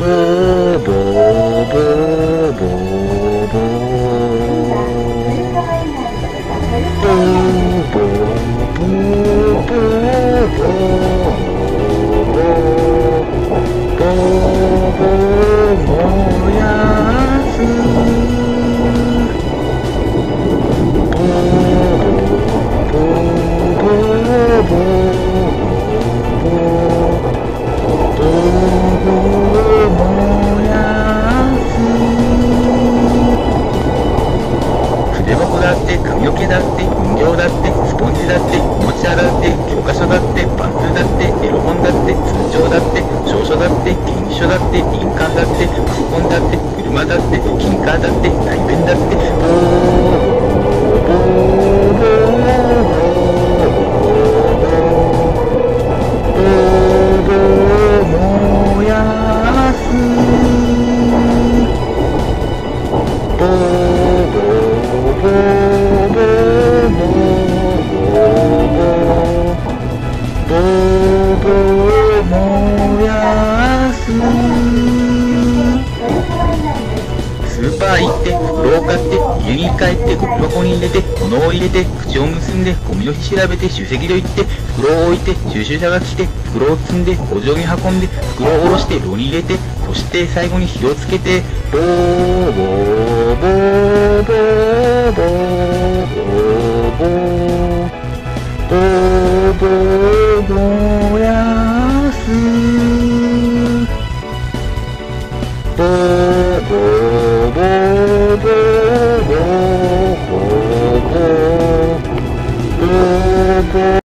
Whoa. 箱だって髪の毛だって人形だってスポンジだっておもちゃだって教科書だってパンツだってエロ本だって通帳だって証書だって原書だって印鑑だってパソコンだって車だって金カーだって内弁だってスーパー行って袋を買って家に帰ってゴミ箱に入れて物を入れて口を結んでゴミの日調べて集積所行って袋を置いて収集車が来て袋を積んで工場に運んで袋を下ろして炉に入れてそして最後に火をつけてボーボーボーボーボーボーボーボーボー燃やす